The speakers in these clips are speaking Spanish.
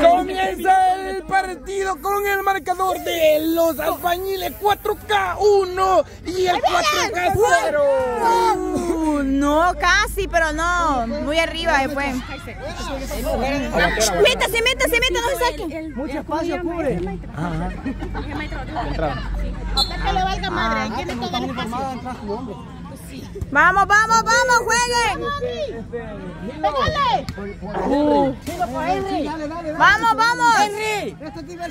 Comienza el partido con el marcador de los albañiles 4K 1 y el 4K 0. Uh, no, casi, pero no. Muy arriba después. Métase, métase, métase, no se saque. Mucho espacio cubre. que le valga madre, tiene todo el espacio. Vamos, vamos, vamos, jueguen. ¡Pégale! Vamos, vamos.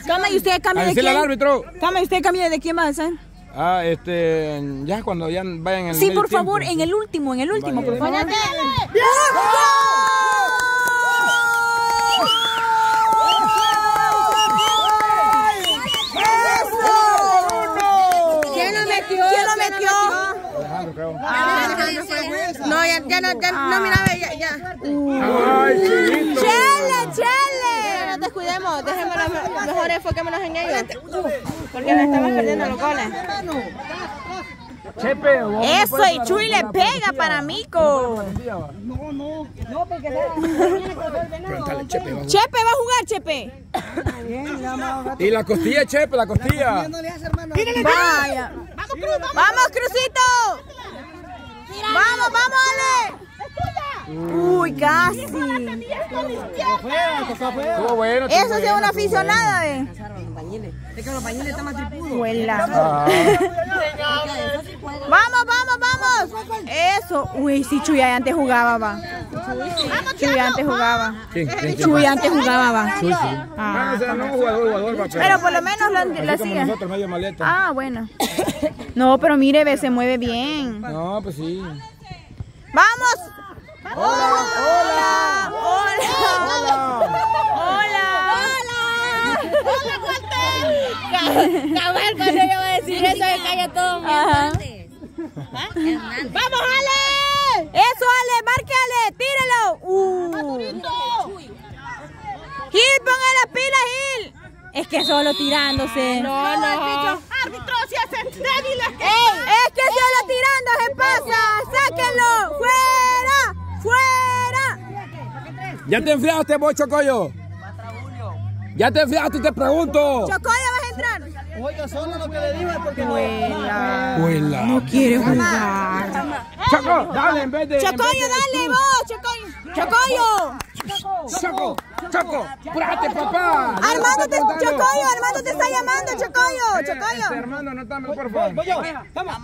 Cama y usted cambia de Decirle al quién. árbitro. Cama y usted cambia de quién va a ser. Ah, este, ya cuando ya vayan en el Sí, por favor, tiempo. en el último, en el último, por favor. ¿Quién lo metió? ¿Quién lo metió? No, ya, ya no, ya no, mira, ya, ya. Ay, chiquito. ¡Chele, chele! No descuidemos, dejémoslo, mejor enfoquémonos en ellos. Porque le estamos perdiendo los goles. Chepe, Eso, y Chuy le para- pega para Mico. Preguntale, Chepe, vamos. Chepe va a jugar, Chepe. Y la costilla, Chepe, la costilla. Vaya. Vamos, Crucito. Vamos, vamos, Ale. Uy, casi. Estuvo bueno. Eso sí es una aficionada, eh. Vamos, vamos, vamos. Eso. Uy, sí, Chuy antes jugaba, va. Chuy antes jugaba. ¿Quién? ¿Quién? Chuy antes jugaba, va. Chuy, sí. Ah, ese no jugador, jugador, va, Pero por lo menos nosotros, medio maleta. Ah, bueno. No, pero mire, ve, se mueve bien. No, pues sí. ¡Vamos! ¡Hola! ¡Hola! ¡Hola! ¡Hola! ¡Hola, Walter! Cabal, cuando yo voy a decir eso, me calla todo. Ajá. ¡Vamos, Ale! ¡Eso, Ale! ¡Marque, Ale! ¡Tíralo! ¡Uh! ¡Gil, ponga las pilas, Gil! Es que solo tirándose. No, no. Árbitro, si hacen débiles. ¡Ey! ¡Es que solo tirándose pasa! ¡Sáquenlo! ¡Fuera! ¡Fuera! ¿Ya te enfriaste vos, Chocoyo? ¿Ya te enfriaste? Te pregunto. ¡Chocoya, vas a entrar! Oiga, solo lo que le digo es porque no. Huela. No quiere jugar. Choco, dale, en vez de... ¡Chocoyo, de- dale vos! ¡Chocoyo! ¡Chocoyo! Choco, Choco, ¡Apúrate, papá! Armando, te, Chocoyo, Armando te está llamando, Chocoyo, Este, Chocoyo. Armando, anótame, por favor. Voy yo. Vamos.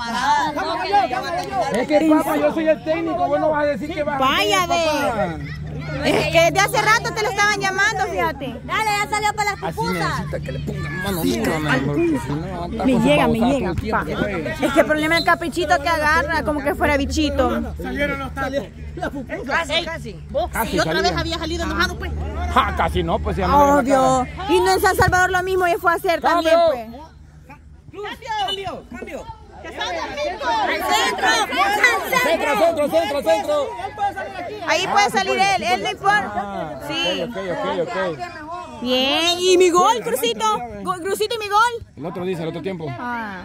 Vamos yo. Es que, papá, yo soy el técnico. Vos no vas a decir que vas Vaya, a hacer, ve. Es que desde hace rato te lo estaban llamando, fíjate. Dale, ya salió para las Así necesita que le pongan mano dura, mi amor, porque si no, anda Me llega, me llega. el pa. Es que el problema es el caprichito que agarra, como que fuera bichito. Casi, casi. Vos, Casi si otra vez había salido enojado, pues. Ja, casi no, pues ya no Oh, cara. Dios. Y no en San Salvador lo mismo y fue a hacer también, Cambio. pues. Cambio, cambio. ¡Que salga Mico! Centro, centro, centro, centro. Ahí puede salir él, él no importa. Ah, Sí. Ok, ok, ok, ok. Bien, y mi gol, Crucito. Go- Crucito y mi gol. El otro dice, el otro tiempo. Ah.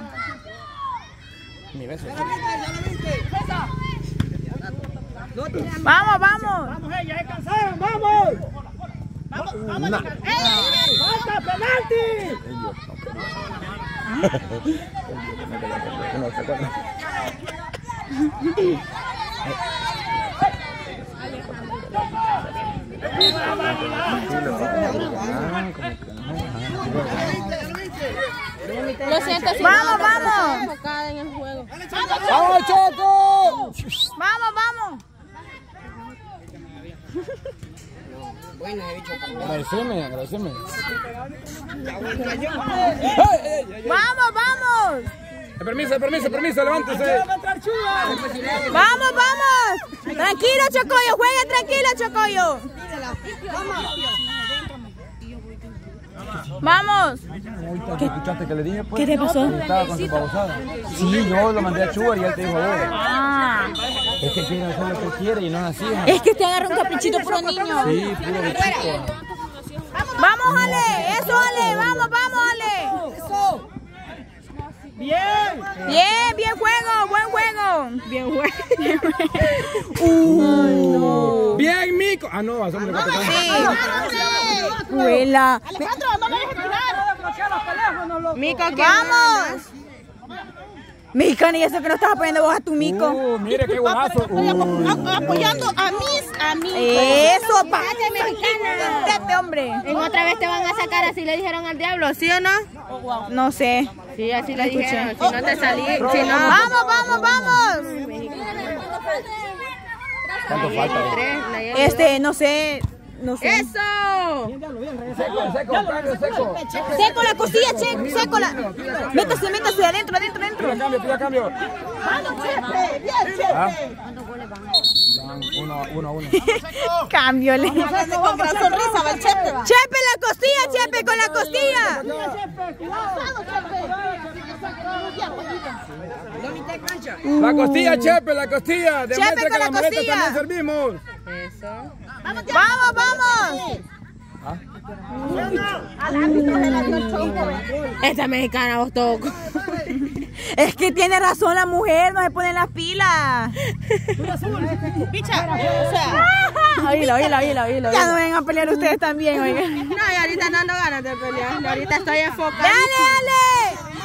Mi beso. Vamos, vamos. Vamos, eh, ya descansaron, vamos. ¡Falta penalti! Lo siento, si Vamos, no, vamos. enfocada en el juego. ¡Vamos, Choco! Vamos, vamos. Agradeceme, agradeceme. Vamos, vamos. Permiso, permiso, permiso, levántese. Vamos, vamos. Tranquilo, Chocoyo. Juegue tranquilo, Chocoyo. Vamos. ¿Qué escuchaste que le dije? Pues? ¿Qué te pasó? Que Estaba con su babosada. Sí, yo lo mandé a Chubar y él te dijo vos. Ah, Es que quiere hacer lo que quiere y no es así. es que te agarra un caprichito puro niño. Sí, puro. Vamos, Ale. Eso, Ale. Vamos, vamos. Bien. Bien, bien juego, buen juego. Bien, güey. Uh. Bien, Mico. Ah, no, somos K. Sí. Huela. Alejandro, no me dejes tirar. Mico, ¿qué ¡Vamos! Micani, eso que no estás apoyando vos a tu mico. Uh, mire qué golazo. Uh. Apoyando a mis amigos. Eso, pacha mexicana. Este hombre. En otra vez te van a sacar así le dijeron al diablo, ¿sí o no? No sé. Sí, así le dijeron. Si no te salí, si no. Vamos, vamos, vamos. ¿Cuánto falta? Este, no sé. No sé. ¡Eso! Seco, seco, cambio, seco. Seco la costilla, che, seco la. Métase, métase adentro, adentro, adentro. Pida cambio, pida cambio. Ah. Van uno, uno, uno. Cámbiole. Con gran sonrisa va chepe. Chepe la costilla, Chepe con la costilla. La costilla, Chepe, la costilla. Demuestra Chepe que con la las costilla. también servimos. Eso. Vamos, vamos. Esta mexicana vos toco. Es que tiene razón la mujer, no se ponen las pilas. Picha, o sea, Oílo, oílo, oílo, oílo. Ya no vengan a pelear ustedes también, oigan. No, y ahorita no ando ganas de pelear. y Ahorita estoy enfocada. ¡Dale, dale!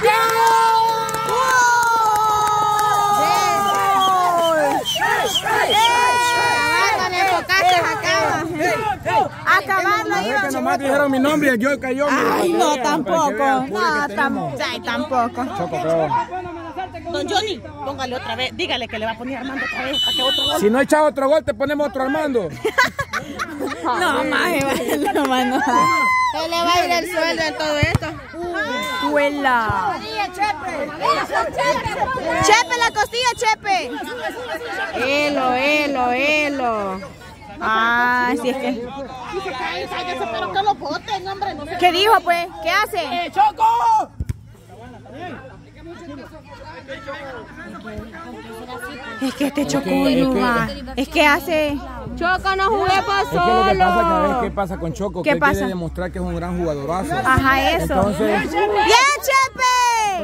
Cuando Que nomás dijeron mi nombre y yo cayó. Ay, no, tampoco. No, No, tampoco. Ay, tampoco. Don Johnny, póngale otra vez. Dígale que le va a poner Armando otra vez para que otro gol. Si no echa otro gol, te ponemos otro Armando. No, maje, no, más no. Se le va a ir el sueldo en todo esto. Huela. Chepe la costilla, Chepe. Elo, elo, elo. Ah, sí es que. Pero que lo voten, hombre. No sé. ¿Qué dijo, pues? ¿Qué hace? ¡Choco! Es que este va. Es que hace. Choco, no jugué por Es que lo que pasa, que a veces, solo. ¿qué pasa con Choco? ¿Qué que pasa? quiere demostrar que es un gran jugadorazo. Ajá, eso. Entonces, ¡Bien,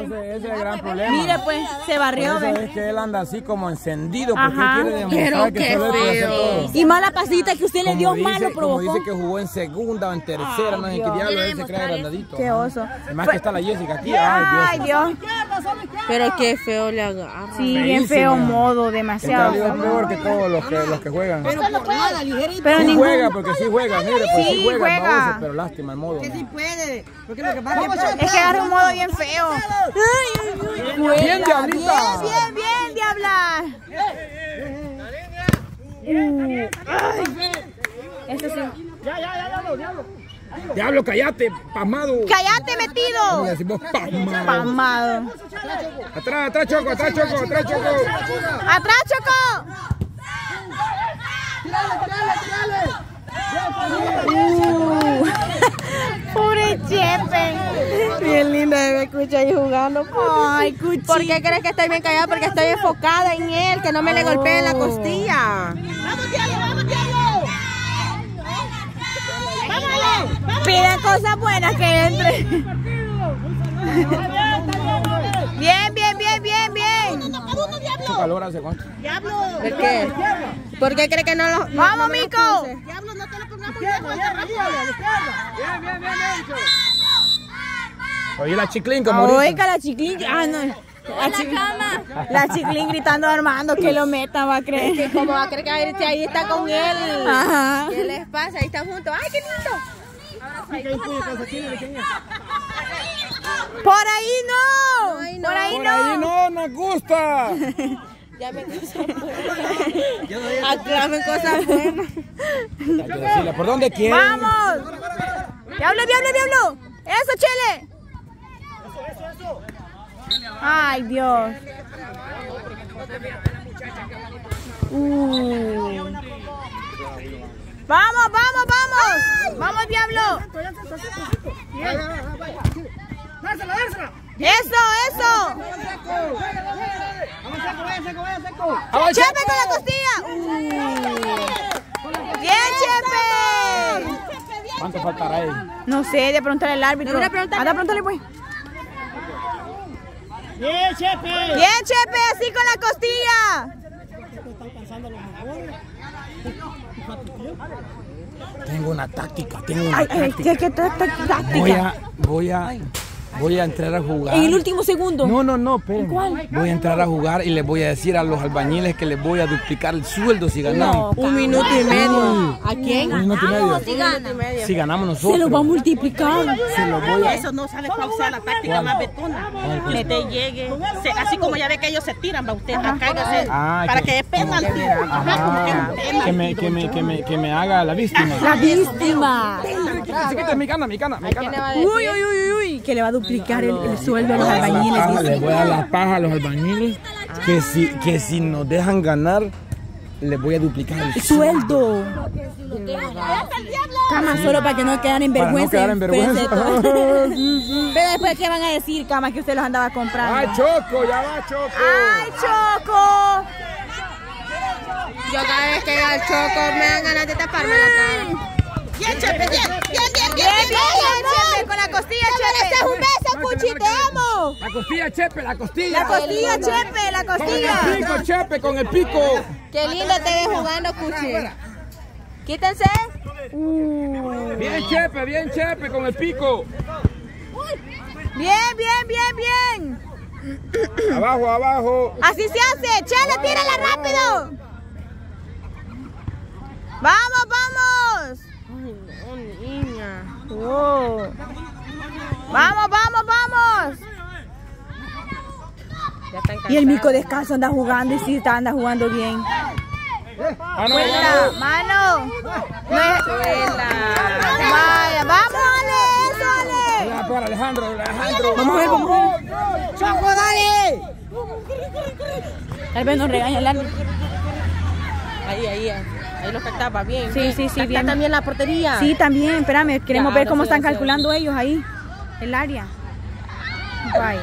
Entonces ese es el gran problema. Mire, pues, se Por barrió, es que él anda así como encendido, porque Ajá. él quiere demostrar Pero que qué solo puede hacer feo. todo. Y mala pasita que usted le dio Como dice, lo como provocó. dice que jugó en segunda o en tercera, no sé qué diablo, él se cree agrandadito. Qué oso. Además que está la Jessica aquí, Ay, ay Dios. Dios. Pero qué feo le agarra. Sí, bien feo modo, Está demasiado. bien peor que todos los que, los que juegan. Pero sí ningún. juega, porque sí juega, mire, pues sí, Sí, juega, juega. baboso, pero lástima el modo. puede. Porque lo que pasa es que Es que agarra un modo bien feo. Ay, ay, ay. Bien, diablita. Bien, bien, bien, diabla. Uh, ay. Eso sí. Diablo, cállate, pasmado. ¡Cállate, ¿Cómo le metido! decimos pasmado? Pamado. Atrás, atrás, Choco, atrás, Choco, atrás, Choco. ¡Atrás, Choco! Uh, Pobre Chepe. Escucha ahí jugando. Ay, cuchi. ¿Por qué crees que estoy bien callada? Porque estoy enfocada en él, que no me le golpee en la costilla. ¡Vamos, Diablo, vamos, Diablo! ¡Vámonos! Piden cosas buenas que entre. Bien, bien, bien, bien, bien. ¿Qué calor hace cuánto? ¿Por qué? ¿Por qué crees que no lo.? Vamos, Mico. Diablo, no te lo pongamos rápido. Bien, bien, bien, bien. Oye, la chiclín, como ahorita. Oiga, la chiclín. Ah, no. La, chi- la chiclín gritando a Armando que lo meta, va a creer. ¿Cómo va a creer que ahí, ahí está con él? Ajá. ¿Qué les pasa? Ahí están juntos. ¡Ay, qué lindo! Por ahí no. Ay, no. Por ahí Por no. ahí no nos gusta. Ya me cosas buenas. Hay que decirle, ¿por dónde quieren? ¡Vamos! ¡Diablo, diablo, diablo! ¡Eso, Chele! ¡Ay, Dios! Uh. ¡Vamos, vamos, vamos! ¡Vamos, diablo! ¡Dársela, dársela! ¡Eso, eso! ¡Vamos, ¡Chepe con la costilla! Uh. ¡Bien, Chepe! ¿Cuánto faltará ahí? No sé, de preguntarle al árbitro. Anda, pregúntale, pues. Bien, Chepe. Bien, Chepe, así con la costilla. Tengo una táctica, tengo una Ay, ay, táctica. ¿qué, qué ta- ta- Voy táctica? a, voy a, voy a entrar a jugar. En el último segundo. No, no, no, espérenme. Voy a entrar a jugar y les voy a decir a los albañiles que les voy a duplicar el sueldo si ganamos. Un minuto y medio. ¿A quién? Un minuto y medio. Si ganamos nosotros. Se lo va a multiplicar. Se lo voy a... Eso no sabe cuál sea la táctica más betona. Que te llegue, se- así como ya ve que ellos se tiran, va usted, cáigase, Ah, para que- que es penalti. Ajá, como que es un penalti. Que me, que, me, que, me, que me haga la víctima. La víctima. Se quita mi cana, mi cana, mi cana. Uy, uy, uy, uy, uy. Que le va a duplicar el, el sueldo a los albañiles. Paja, dice. les voy a dar la paja a los albañiles que si, que si nos dejan ganar, les voy a duplicar el El sueldo. Cama, solo para que no quedan en Para no vergüenza. quedar en. Pero después, ¿qué van a decir, Cama, que usted los andaba comprando? ¡Ay, Choco! ¡Ya va, Choco! ¡Ay, Choco! Yo cada vez que veo al choco me dan ganas de taparme la cara. Bien, Chepe, bien, bien, bien, Bien, bien, bien, Chepe, con la costilla, Chepe. un beso, Cuchi, te amo. La costilla, Chepe, la costilla. La costilla, Chepe, la Con costilla. el pico, Chepe, con el pico. Qué lindo te ves jugando, Cuchi. Quítense. Bien, Chepe, bien, Chepe, con el pico. Bien, bien, bien, bien. Abajo, abajo. Así se hace. Chela, tírala rápido. Vamos, vamos. Oh, niña. Vamos, vamos, vamos. Ya están Y el mico descalzo anda jugando y sí está, anda jugando bien. Mano, mano. Vaya, vamos, Ale, eso, Ale. Para Alejandro, Alejandro. Vamos a ver, vamos a ver. ¡Choco, dale! Tal vez nos regaña el árbitro. Ahí, ahí, ahí lo captaba bien. Sí, sí, sí, Está bien. también la portería. Sí, también, espérame, queremos Ya, ver cómo sí, están sí, calculando ellos ahí, el área. Vaya.